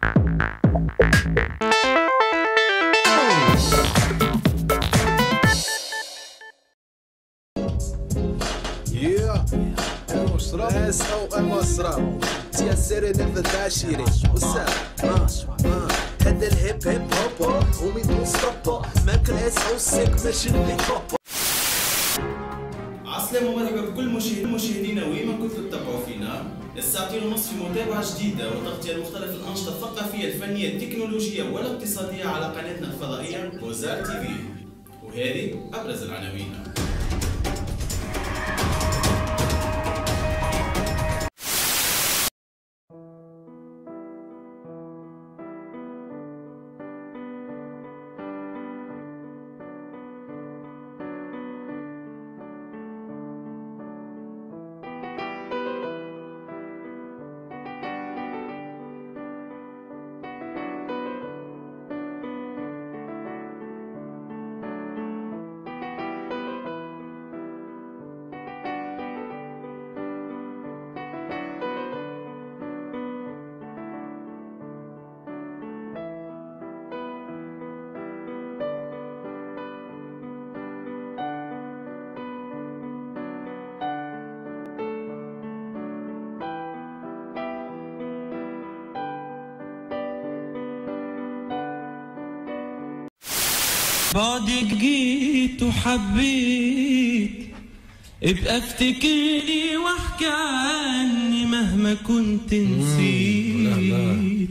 Yeah, S-O-M مصرف تيا سيري نفذ عشيري وسا هذا الهيب هيب هوبا ومي دون ستوبا ماكل اس أو سيك ماشي اللي هوبا عسلامة ومرحبا بكل مشاهد مشاهدينا وين ما كنتوا تتابعوا فينا. الساعتين ونصف في متابعة جديدة وتغطية لمختلف الأنشطة الثقافية الفنية التكنولوجية والاقتصادية على قناتنا الفضائية وزار تي في. وهذه أبرز العناوين. بعدك جيت وحبيت ابقى افتكرني واحكي عني مهما كنت نسيت.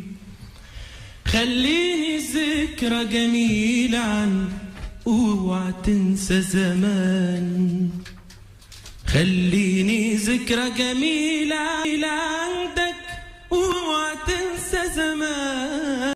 خليني ذكرى جميلة عنك اوعى تنسى زمان. خليني ذكرى جميلة عندك اوعى تنسى زمان.